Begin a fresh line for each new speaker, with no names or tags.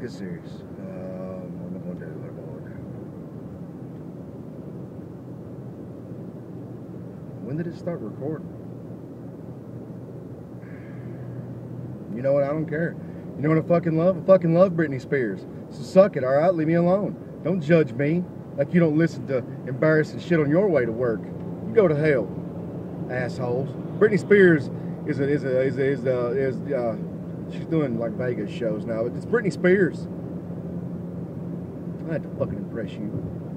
Let's get serious. Um, what am I gonna do? What am I gonna do? When did it start recording? You know what? I don't care. You know what I fucking love? I fucking love Britney Spears. So suck it, all right? Leave me alone. Don't judge me like you don't listen to embarrassing shit on your way to work. You go to hell, assholes. Britney Spears is a, is a, is a, is a, is uh, she's doing like Vegas shows now. It's Britney Spears. I had to fucking impress you.